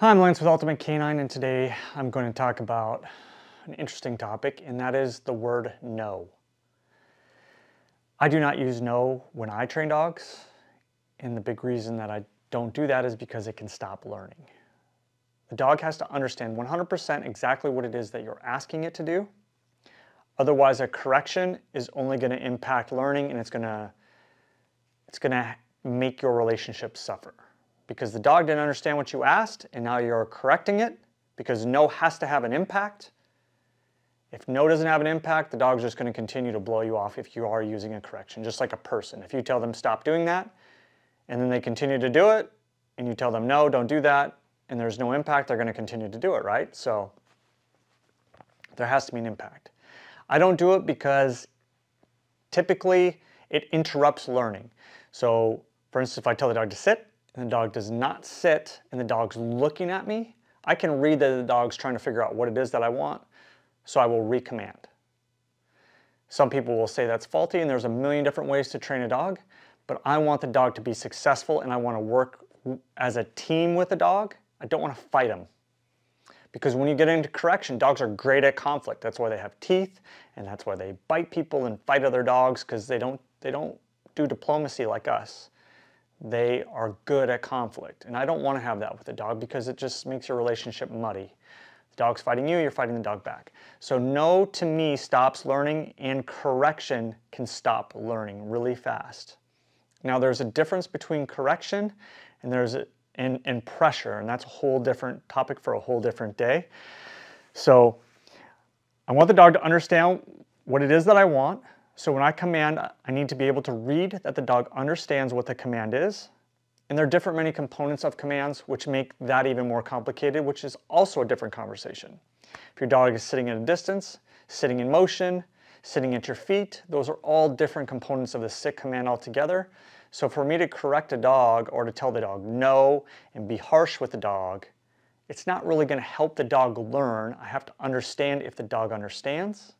Hi, I'm Lance with Ultimate K9, and today I'm going to talk about an interesting topic, and that is the word no. I do not use no when I train dogs, and the big reason that I don't do that is because it can stop learning. The dog has to understand 100% exactly what it is that you're asking it to do. Otherwise, a correction is only going to impact learning, and it's going to it's going to make your relationship suffer because the dog didn't understand what you asked and now you're correcting it because no has to have an impact. If no doesn't have an impact, the dog's just going to continue to blow you off if you are using a correction, just like a person. If you tell them stop doing that and then they continue to do it and you tell them no, don't do that, and there's no impact, they're going to continue to do it, right? So there has to be an impact. I don't do it because typically it interrupts learning. So for instance, if I tell the dog to sit, and the dog does not sit and the dog's looking at me, I can read that the dog's trying to figure out what it is that I want, so I will recommand. Some people will say that's faulty and there's a million different ways to train a dog, but I want the dog to be successful and I want to work as a team with the dog. I don't want to fight him. Because when you get into correction, dogs are great at conflict. That's why they have teeth and that's why they bite people and fight other dogs because they don't, they don't do diplomacy like us they are good at conflict. And I don't want to have that with a dog because it just makes your relationship muddy. The dog's fighting you, you're fighting the dog back. So no to me stops learning and correction can stop learning really fast. Now there's a difference between correction and there's a, and, and pressure, and that's a whole different topic for a whole different day. So I want the dog to understand what it is that I want, so when I command, I need to be able to read that the dog understands what the command is. And there are different many components of commands which make that even more complicated, which is also a different conversation. If your dog is sitting at a distance, sitting in motion, sitting at your feet, those are all different components of the sit command altogether. So for me to correct a dog or to tell the dog no and be harsh with the dog, it's not really gonna help the dog learn. I have to understand if the dog understands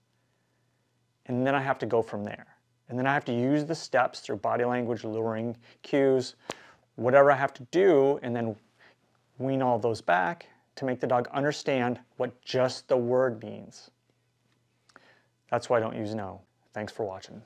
and then I have to go from there. And then I have to use the steps through body language, luring, cues, whatever I have to do, and then wean all those back to make the dog understand what just the word means. That's why I don't use no. Thanks for watching.